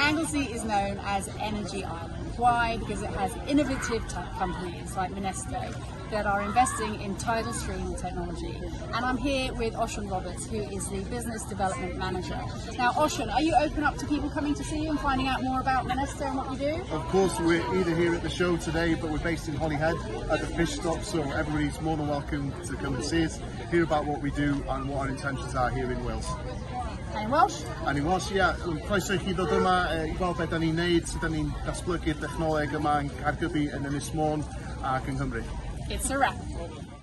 Anglesey is known as Energy Island. Why? Because it has innovative companies like Minesto that are investing in tidal stream technology. And I'm here with Osian Roberts, who is the Business Development Manager. Now, Osian, are you open up to people coming to see you and finding out more about Minesto and what you do? Of course, we're either here at the show today, but we're based in Holyhead at the fish stop, so everybody's more than welcome to come and see us, hear about what we do and what our intentions are here in Wales. Welsh. A ni Welsh, ia. Croeso i chi ddod yma e, i gweld beth da ni'n neud, sut da ni'n datblygu'r dechnoleg yma yn Cargybi yn Ynys Môn ac yng Nghymru. It's a wrap.